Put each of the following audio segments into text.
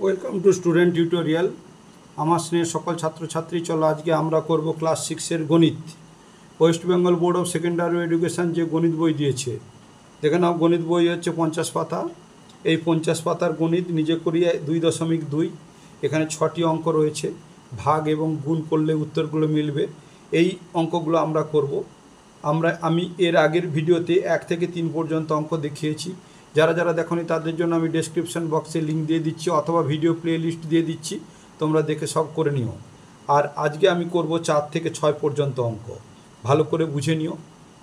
Welcome to student tutorial আমার স্নেহের সকল ছাত্রছাত্রী, চলো আজকে আমরা করব ক্লাস সিক্সের গণিত। West Bengal board of Secondary Education যে গণিত বই দিয়েছে, দেখে নাও, গণিত বই হচ্ছে পঞ্চাশ পাতা। এই পঞ্চাশ পাতার গণিত নিজে করিয়ে দুই দশমিক দুই, এখানে ছটি অঙ্ক রয়েছে, ভাগ এবং গুণ করলে উত্তরগুলো মিলবে। এই অঙ্কগুলো আমরা করব। আমরা, আমি এর আগের ভিডিওতে এক থেকে তিন পর্যন্ত অঙ্ক দেখিয়েছি। যারা যারা দেখনি, তাদের জন্য আমি ডেসক্রিপশন বক্সে লিঙ্ক দিয়ে দিচ্ছি, অথবা ভিডিও প্লে লিস্ট দিয়ে দিচ্ছি, তোমরা দেখে সব করে নিও। আর আজকে আমি করব চার থেকে ছয় পর্যন্ত অঙ্ক। ভালো করে বুঝে নিও।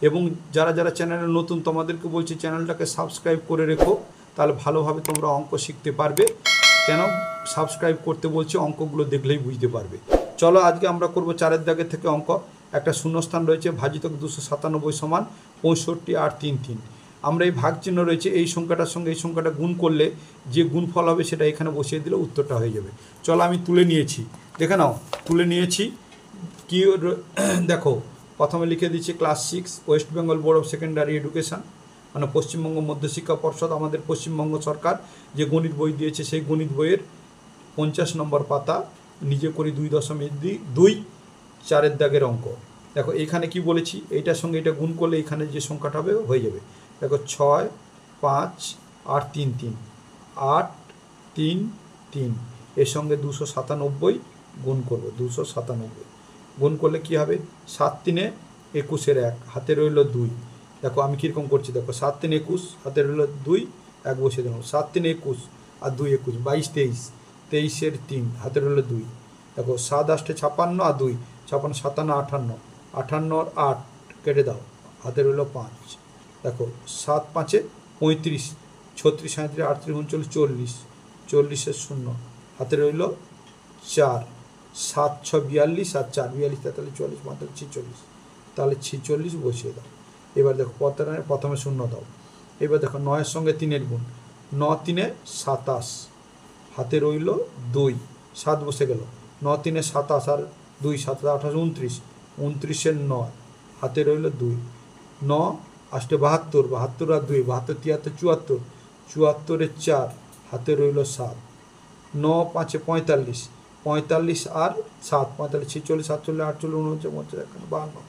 এবং যারা যারা চ্যানেলে নতুন, তোমাদেরকে বলছি চ্যানেলটাকে সাবস্ক্রাইব করে রেখো, তাহলে ভালোভাবে তোমরা অঙ্ক শিখতে পারবে। কেন? সাবস্ক্রাইব করতে বলছি, অঙ্কগুলো দেখলেই বুঝতে পারবে। চলো আজকে আমরা করব চারের দাগের থেকে অঙ্ক। একটা শূন্যস্থান রয়েছে, ভাজিতক দুশো সাতানব্বই সমান পঁয়ষট্টি আর তিন তিন। আমরা এই ভাগ চিহ্ন রয়েছে, এই সংখ্যাটার সঙ্গে এই সংখ্যাটা গুণ করলে যে গুণফল হবে সেটা এখানে বসিয়ে দিলে উত্তরটা হয়ে যাবে। চলো আমি তুলে নিয়েছি। দেখে নাও, তুলে নিয়েছি। কি দেখো, প্রথমে লিখে দিচ্ছি class six West Bengal board of secondary education মানে পশ্চিমবঙ্গ মধ্যশিক্ষা পর্ষদ, আমাদের পশ্চিমবঙ্গ সরকার যে গণিত বই দিয়েছে, সেই গণিত বইয়ের পঞ্চাশ নম্বর পাতা, নিজে করি দুই দশমিক দুই- দুই চারের দাগের অঙ্ক। দেখো, এখানে কি বলেছি? এইটার সঙ্গে এটা গুণ করলে এখানে যে সংখ্যাটা হবে, হয়ে যাবে। দেখো ছয়, পাঁচ আর তিন তিন। আট, তিন তিন। এর সঙ্গে দুশো সাতানব্বই গুণ করব, দুশো সাতানব্বই। গুণ করলে কি হবে? সাত তিনে একুশের এক, হাতে রইল দুই। দেখো আমি কীরকম করছি, দেখো সাত তিন একুশ, হাতে রইল দুই, এক বসে দেবো। সাত তিন একুশ আর দুই একুশ, বাইশ তেইশ, তেইশের তিন, হাতে রইল দুই। দেখো সাত আষ্টে ছাপান্ন আর দুই, ছাপান্ন, সাতান্ন আটান্ন আটান্নর আট, কেটে দাও, হাতে রইল পাঁচ। দেখো, সাত পাঁচে পঁয়ত্রিশ, ছত্রিশ সাঁত্রিশ আটত্রিশ, উনচল্লিশ, চল্লিশ, চল্লিশের শূন্য। হাতে রইল চার, সাত, ছ, বিয়াল্লিশ, আর চার, বিয়াল্লিশ, তেতাল্লিশ, চুয়াল্লিশ, পঁয়তাল্লিশ, ছিচল্লিশ। তাহলে ছিচল্লিশ বসিয়ে দাও। এবার দেখো প্রথমে প্রথমে শূন্য দাও। এবার দেখো, নয়ের সঙ্গে তিনের গুণ। ন তিনে সাতাশ, হাতে রইল দুই, সাত বসে গেল। ন তিনে সাতাশ আর দুই সাতাশ আঠাশ উনত্রিশ, উনত্রিশের নয়, হাতে রইল দুই। ন আষ্টে বাহাত্তর বাহাত্তর আর দুই, বাহাত্তর, তিয়াত্তর, চুয়াত্তর। চুয়াত্তরের চার, হাতে রইল সাত। ন, পাঁচে পঁয়তাল্লিশ। পঁয়তাল্লিশ আর সাত, পঁয়তাল্লিশ, ছেচল্লিশ, সাতচল্লিশ, আটচল্লিশ উনচল্লিশ পঞ্চাশ, একান্ন, বাহান্ন।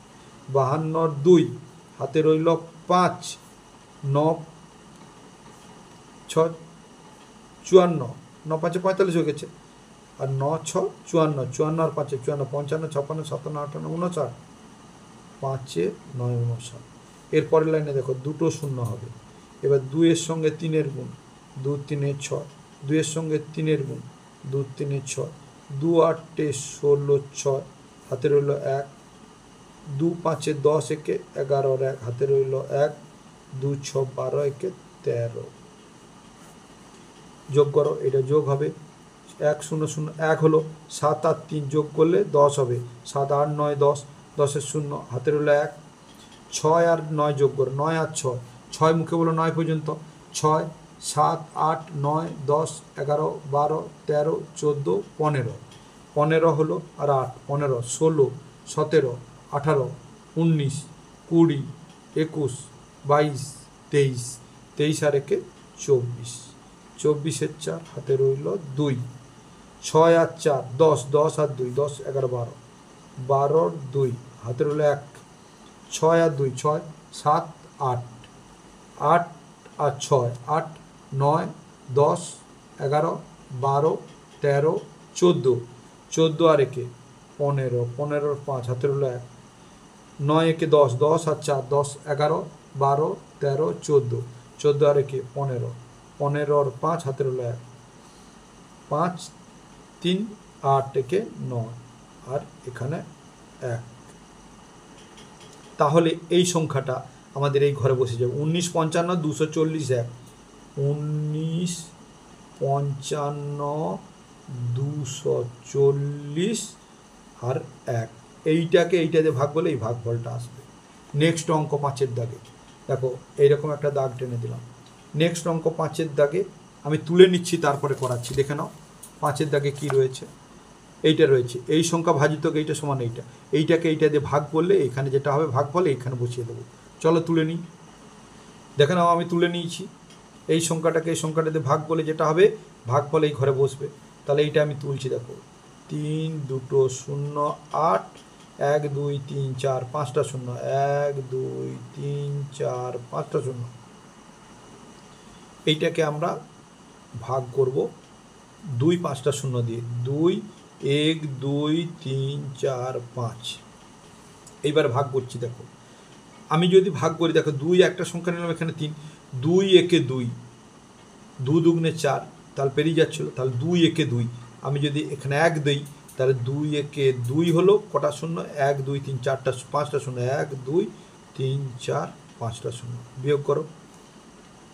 বাহান্নর দুই, হাতে রইল পাঁচ। ন, ছ, চুয়ান্ন। ন, পাঁচে পঁয়তাল্লিশ হয়ে গেছে। আর ন, ছ, চুয়ান্ন। চুয়ান্ন আর পাঁচে, চুয়ান্ন, পঞ্চান্ন, ছাপ্পান্ন, সাতান্ন, আটান্ন, উনষাট। পাঁচে নয়, উনষাট। এর পরের লাইনে দেখো, দুটো শূন্য হবে। এবার দুইয়ের সঙ্গে তিনের গুণ, দু তিনে ছয়। দুইয়ের সঙ্গে তিনের গুণ, দু তিনে ছয়। দু আটে ষোলো ছয়, হাতে রইল এক। দু পাঁচে দশ একে এগারোর এক, হাতে রইল এক। দু ছ বারো একে তেরো। যোগ করো, এটা যোগ হবে। এক শূন্য শূন্য এক হলো, সাত আর তিন যোগ করলে দশ হবে। সাত আট নয় দশ, দশের শূন্য, হাতে রইল এক। ছয় আর নয় যোগ করো, নয় আর ছয়। ছয় মুখে বলো নয় পর্যন্ত। ছয়, সাত, আট, নয়, দশ, এগারো, বারো, তেরো, চোদ্দ, পনেরো। পনেরো হলো আর আট, পনেরো, ষোলো, সতেরো, আঠারো, উনিশ, কুড়ি, একুশ, বাইশ, তেইশ। তেইশ আর একে চব্বিশ। চব্বিশের চার হাতে রইল দুই। ছয় আর চার, দশ দশ আর দুই, দশ, এগারো, বারো। বারোর দুই, হাতে রইল এক। ছয় আর দুই, ছয়, সাত, আট আট আর ছয়, আট, নয়, দশ, এগারো, বারো, তেরো, চোদ্দ চোদ্দ আর একে, পনেরো পনেরোর পাঁচ হাতে রইল এক, নয় একে দশ দশ আর চার, দশ, এগারো, বারো, তেরো, চোদ্দ চোদ্দ আর একে, পনেরো পনেরোর পাঁচ হাতে রইল এক, পাঁচ, তিন, আট একে নয়, আর এখানে এক। তাহলে এই সংখ্যাটা আমাদের এই ঘরে বসে যাবে। উনিশ পঞ্চান্ন, দুশো চল্লিশ এক। উনিশ পঞ্চান্ন, দুশো চল্লিশ আর এক। এইটাকে এইটা দিয়ে ভাগ বলে এই ভাগফলটা আসবে। নেক্সট অঙ্ক পাঁচের দাগে। দেখো, এইরকম একটা দাগ টেনে দিলাম। নেক্সট অঙ্ক পাঁচের দাগে আমি তুলে নিচ্ছি, তারপরে করাচ্ছি। দেখে নাও, পাঁচের দাগে কি রয়েছে? এইটা রয়েছে। এই সংখ্যা ভাজিত এইটা সমান এইটা। এইটাকে এইটা দিয়ে ভাগ করলে এখানে যেটা হবে ভাগ ফলে এখানে বসিয়ে দেবো। চলো তুলে নিই। দেখে নাও, আমি তুলে নিয়েছি। এই সংখ্যাটাকে এই সংখ্যাটাতে ভাগ বলে যেটা হবে ভাগ ফলে এই ঘরে বসবে। তাহলে এইটা আমি তুলছি, দেখো। তিন, দুটো, শূন্য, আট, এক, দুই, তিন, চার, পাঁচটা শূন্য। এক, দুই, তিন, চার, পাঁচটা শূন্য। এইটাকে আমরা ভাগ করব দুই, পাঁচটা শূন্য দিয়ে। দুই এক, দুই, তিন, চার, পাঁচ। এইবার ভাগ করছি, দেখো। আমি যদি ভাগ করি, দেখো, দুই একটা সংখ্যা নিলাম এখানে তিন। দুই একে দুই, দু দুগুণে চার, তাহলে পেরিয়ে যাচ্ছিল, তাহলে দুই একে দুই। আমি যদি এখানে এক দিই, তাহলে দুই একে দুই হলো কটা শূন্য? এক, দুই, তিন, চারটা, পাঁচটা শূন্য। এক, দুই, তিন, চার, পাঁচটা শূন্য। বিয়োগ করো।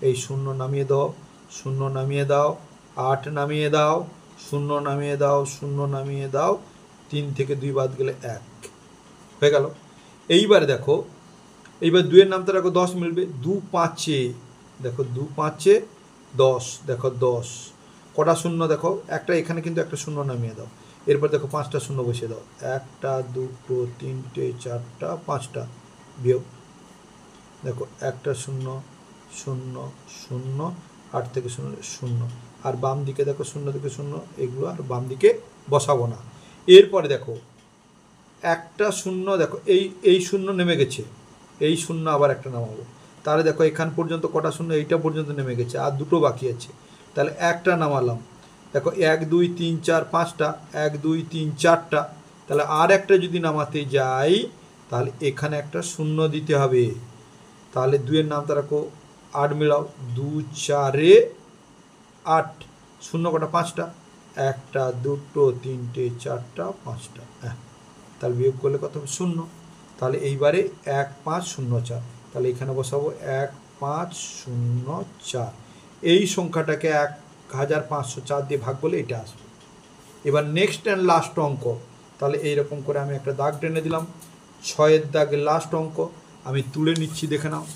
এই শূন্য নামিয়ে দাও, শূন্য নামিয়ে দাও, আট নামিয়ে দাও শূন্য নামিয়ে দাও, শূন্য নামিয়ে দাও, তিন থেকে দুই বাদ গেলে এক। হয়ে গেল। এইবার দেখো, এইবার দুয়ের নামটা দেখো দশ মিলবে। দু পাঁচে, দেখো দু পাঁচে দশ, দেখো দশ। কটা শূন্য দেখো? একটা এখানে কিন্তু একটা শূন্য নামিয়ে দাও। এরপর দেখো পাঁচটা শূন্য বসিয়ে দাও। একটা, দুটো, তিনটে, চারটা, পাঁচটা বিয়োগ। দেখো, একটা শূন্য শূন্য শূন্য আট থেকে শূন্য শূন্য। আর বাম দিকে দেখো শূন্য থেকে শূন্য, এগুলো আর বাম দিকে বসাবো না। এরপরে দেখো, একটা শূন্য দেখো, এই এই শূন্য নেমে গেছে। এই শূন্য আবার একটা নামাবো। তাহলে দেখো এখান পর্যন্ত কটা শূন্য, এইটা পর্যন্ত নেমে গেছে, আর দুটো বাকি আছে। তাহলে একটা নামালাম। দেখো এক, দুই, তিন, চার, পাঁচটা, এক, দুই, তিন, চারটা। তাহলে আর একটা যদি নামাতে যাই, তাহলে এখানে একটা শূন্য দিতে হবে। তাহলে দুইয়ের নামটা রাখো আট মিলাও দু চারে আট। শূন্য কটা? পাঁচটা। একটা, দুটো, তিনটে, চারটা, পাঁচটা। হ্যাঁ তাহলে বিয়োগ করলে কত হবে? শূন্য। তাহলে এইবারে এক, পাঁচ, শূন্য, চার। তাহলে এখানে বসাবো এক, পাঁচ, শূন্য, চার। এই সংখ্যাটাকে এক হাজার পাঁচশো চার দিয়ে ভাগ করলে এটা আসবে। এবার নেক্সট অ্যান্ড লাস্ট অঙ্ক। তাহলে এইরকম করে আমি একটা দাগ টেনে দিলাম। ছয়ের দাগের লাস্ট অঙ্ক। আমি তুলে নিচ্ছি, দেখে নাও।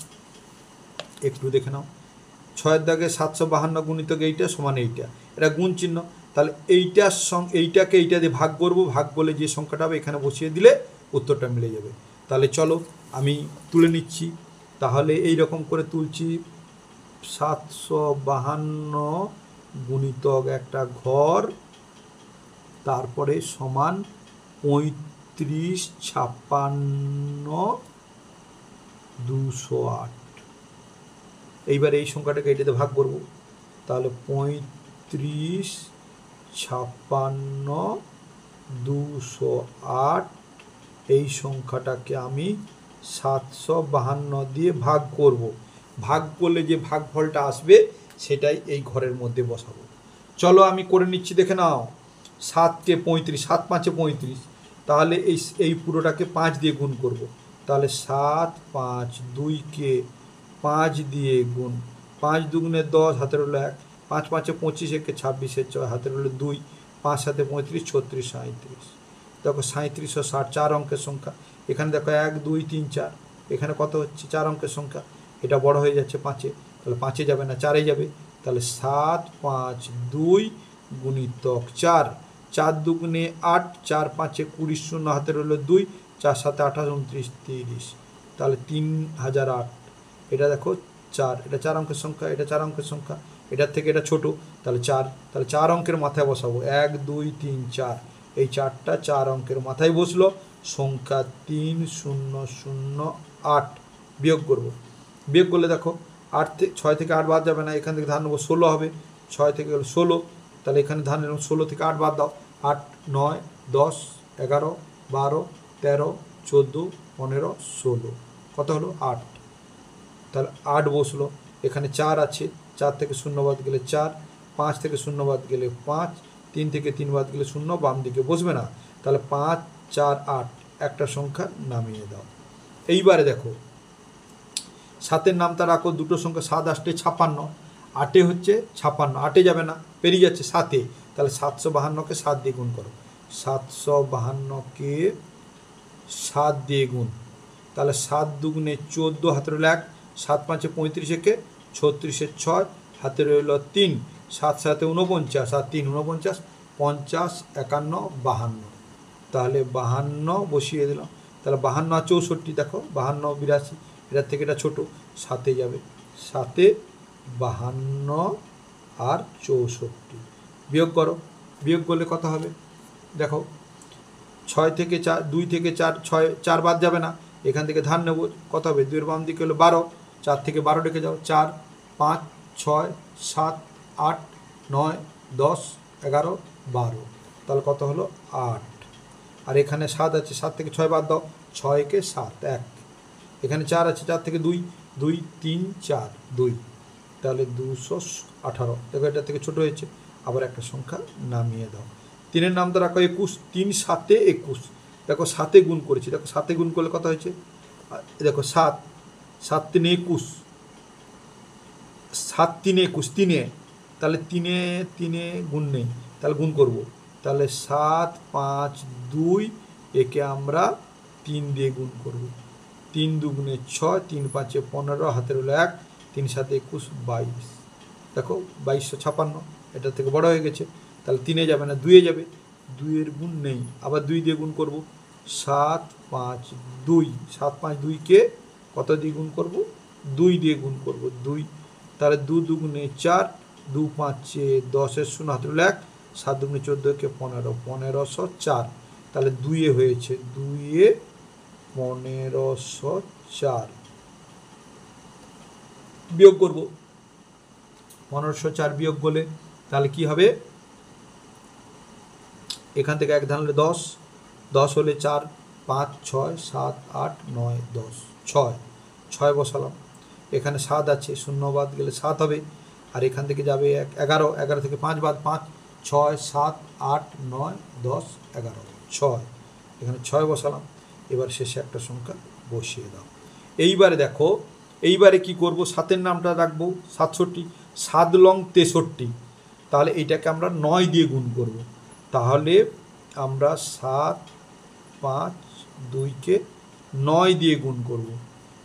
একটু দেখে নাও। ছয়ের দাগে সাতশো বাহান্ন গুণিতক এইটা সমান এইটা। এটা গুণ চিহ্ন। তাহলে এইটার সঙ্গে এইটাকে এইটা দিয়ে ভাগ করব। ভাগ বলে যে সংখ্যাটা হবে এখানে বসিয়ে দিলে উত্তরটা মিলে যাবে। তাহলে চলো আমি তুলে নিচ্ছি। তাহলে এই রকম করে তুলছি। সাতশো বাহান্ন গুণিতক একটা ঘর, তারপরে সমান পঁয়ত্রিশ ছাপ্পান্ন দুশো আট। এইবার এই সংখ্যাটাকে এটাতে ভাগ করব। তাহলে পঁয়ত্রিশ, ছাপ্পান্ন, দুশো আট, এই সংখ্যাটাকে আমি সাতশো বাহান্ন দিয়ে ভাগ করব। ভাগ করলে যে ভাগফলটা আসবে, সেটাই এই ঘরের মধ্যে বসাবো। চলো আমি করে নিচ্ছি, দেখে নাও। সাতকে পঁয়ত্রিশ, সাত পাঁচে পঁয়ত্রিশ। তাহলে এই এই পুরোটাকে পাঁচ দিয়ে গুণ করব। তাহলে সাত পাঁচ দুইকে পাঁচ দিয়ে গুণ। পাঁচ দুগুণে দশ, হাতের হলো এক। পাঁচ পাঁচে পঁচিশ, একে ছাব্বিশের ছয়, হাতের হলো দুই। পাঁচ সাথে পঁয়ত্রিশ, ছত্রিশ সাঁত্রিশ দেখো সাঁত্রিশশো ষাট, চার অঙ্কের সংখ্যা। এখানে দেখো এক, দুই, তিন, চার। এখানে কত হচ্ছে? চার অঙ্কের সংখ্যা। এটা বড় হয়ে যাচ্ছে পাঁচে। তাহলে পাঁচে যাবে না চারে যাবে। তাহলে সাত, পাঁচ, দুই গুণিতক চার। চার দুগুণে আট, চার পাঁচে কুড়ি শূন্য, হাতের হলো দুই। চার সাথে আঠাশ, উনত্রিশ, তিরিশ। তাহলে তিন হাজার আট। এটা দেখো চার, এটা চার অঙ্কের সংখ্যা, এটা চার অঙ্কের সংখ্যা, এটার থেকে এটা ছোট, তাহলে চার তাহলে চার অঙ্কের মাথায় বসাবো। এক, দুই, তিন, চার। এই চারটা চার অঙ্কের মাথায় বসল, সংখ্যা তিন, শূন্য শূন্য, আট বিয়োগ করব। বিয়োগ করলে দেখো, আট থেকে ছয় থেকে আট বাদ যাবে না, এখান থেকে ধান নেব ষোলো হবে। ছয় থেকে গেলো ষোলো, তাহলে এখানে ধান নেব ষোলো থেকে আট বাদ দাও। আট, নয়, দশ, এগারো, বারো, তেরো, চোদ্দ, পনেরো, ষোলো। কত হলো? আট। তাহলে আট বসল। এখানে চার আছে। চার থেকে শূন্য বাদ গেলে চার, পাঁচ থেকে শূন্য বাদ গেলে পাঁচ, তিন থেকে তিন বাদ গেলে শূন্য, বাম দিকে বসবে না। তাহলে পাঁচ, চার, আট, একটা সংখ্যা নামিয়ে দাও। এইবারে দেখো, সাতের নামটা রাখো, দুটো সংখ্যা সাত আটে ছাপান্ন। আটে হচ্ছে ছাপান্ন, আটে যাবে না, পেরিয়ে যাচ্ছে সাতে। তাহলে সাতশো বাহান্নকে সাত দিয়ে গুণ করো। সাতশো বাহান্নকে সাত দিয়ে গুণ। তাহলে সাত দুগুণে চোদ্দ হাতে রইল এক। সাত পাঁচে পঁয়ত্রিশেকে ছত্রিশের ছয় হাতে রইল তিন, সাত সাতে উনপঞ্চাশ আর তিন উনপঞ্চাশ পঞ্চাশ, একান্ন, বাহান্ন। তাহলে বাহান্ন বসিয়ে দিলাম। তাহলে বাহান্ন আর চৌষট্টি দেখো, বাহান্ন বিরাশি এটার থেকে এটা ছোটো, সাতে যাবে। সাতে বাহান্ন আর চৌষট্টি। বিয়োগ করো, বিয়োগ করলে কত হবে? দেখো, ছয় থেকে চার, দুই থেকে চার, ছয়, চার বাদ যাবে না। এখান থেকে ধান নেব, কত হবে? দুইয়ের বাম দিকে হলো বারো চার থেকে বারো রেখে যাও, চার, পাঁচ, ছয়, সাত, আট, নয়, দশ, এগারো, বারো। তাহলে কত হলো? আট। আর এখানে সাত আছে, সাত থেকে ছয় বাদ দাও, ছয়কে সাত, এক। এখানে চার আছে, চার থেকে দুই দুই, তিন, চার, দুই। তাহলে দুশো আঠারো। দেখো এটা থেকে ছোট হয়েছে, আবার একটা সংখ্যা নামিয়ে দাও। তিনের নাম তো রাখো একুশ, তিন সাতে একুশ। দেখো সাতে গুণ করেছি, দেখো সাতে গুণ করলে কত হয়েছে? দেখো সাত সাত তিনে একুশ। সাত তিনে একুশ, তিনে, তাহলে তিনে তিনে গুণ নেই, তাহলে গুণ করব। তাহলে সাত, পাঁচ, দুই, একে আমরা তিন দিয়ে গুণ করব। তিন দুগুণে ছয়, তিন পাঁচে পনেরো, হাতের হলো এক, তিন সাতে একুশ, বাইশ। দেখো বাইশশো ছাপান্ন, এটা থেকে বড় হয়ে গেছে। তাহলে তিনে যাবে না দুইয়ে যাবে। দুইয়ের গুণ নেই, আবার দুই দিয়ে গুণ করব। সাত, পাঁচ, দুই, সাত, পাঁচ, দুইকে কত দিয়ে গুণ করব? দুই দিয়ে গুণ করব, দুই। তাহলে দু দুগুণে চার, দু পাঁচে দশের শূন্য হলো এক, সাত দুগুণে চোদ্দোকে পনেরো, পনেরোশো চার। তাহলে দুইয়ে হয়েছে, দুইয়ে পনেরোশো চার। বিয়োগ করব। পনেরোশো চার বিয়োগ করলে তাহলে কি হবে? এখান থেকে এক ধান হলে দশ দশ হলে চার পাঁচ, ছয়, সাত, আট, নয়, দশ, ছয়। ছয় বসালাম। এখানে সাত আছে, শূন্য বাদ গেলে সাত হবে। আর এখান থেকে যাবে এক, এগারো এগারো থেকে পাঁচ বাদ পাঁচ, ছয়, সাত, আট, নয়, দশ, এগারো। ছয়। এখানে ছয় বসালাম। এবার শেষে একটা সংখ্যা বসিয়ে দাও। এইবারে দেখো, এইবারে কি করব? সাতের নামটা রাখব, সাতষট্টি। সাত লং তেষট্টি। তাহলে এইটাকে আমরা নয় দিয়ে গুণ করব। তাহলে আমরা সাত, পাঁচ দুইকে নয় দিয়ে গুণ করব।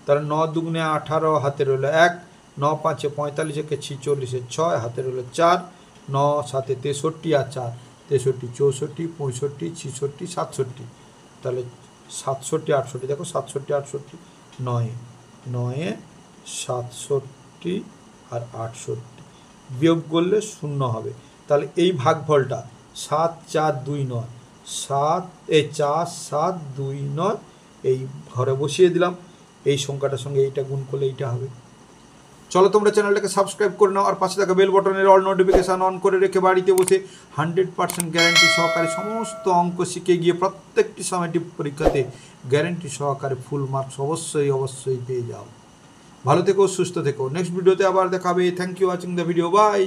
তাহলে ন দুগুণে আঠারো হাতের হলো এক, ন পাঁচে পঁয়তাল্লিশকে ছিচল্লিশে ছয় হাতের হলো চার, ন সাতে তেষট্টি আর চার, তেষট্টি, চৌষট্টি, পঁয়ষট্টি, ছিষট্টি, সাতষট্টি। তাহলে সাতষট্টি, আটষট্টি, দেখো সাতষট্টি, আটষট্টি, নয়, নয়ে, সাতষট্টি আর আটষট্টি। বিয়োগ করলে শূন্য হবে। তাহলে এই ভাগফলটা সাত, চার, দুই, নয় সাত, এই চার, সাত, দুই, নয়, এই ঘরে বসিয়ে দিলাম। এই সংখ্যাটার সঙ্গে এইটা গুণ করলে এইটা হবে। চলো তোমরা চ্যানেলটাকে সাবস্ক্রাইব করে নাও আর পাশে থাকা বেল বটনের অল নোটিফিকেশান অন করে রেখে বাড়িতে বসে হান্ড্রেড পার্সেন্ট গ্যারান্টি সহকারে সমস্ত অঙ্ক শিখে গিয়ে প্রত্যেকটি সামেটিভ পরীক্ষাতে গ্যারান্টি সহকারে ফুল মার্কস অবশ্যই অবশ্যই পেয়ে যাও। ভালো থেকো, সুস্থ থেকো। নেক্সট ভিডিওতে আবার দেখাবে। Thank you watching the video bye